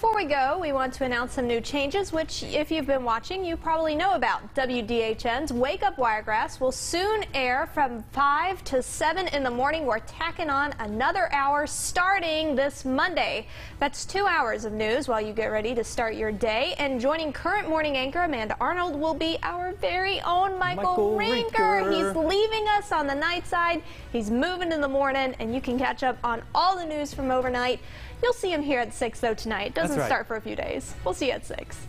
Before we go, we want to announce some new changes, which, if you've been watching, you probably know about. WDHN's Wake Up Wiregrass will soon air from 5 to 7 in the morning. We're tacking on another hour starting this Monday. That's two hours of news while you get ready to start your day. And joining current morning anchor Amanda Arnold will be our very own Michael, Michael Rinker. Rinker. He's leaving us on the night side. He's moving in the morning, and you can catch up on all the news from overnight. You'll see him here at 6, though, tonight. Doesn't right. start for a few days. We'll see you at 6.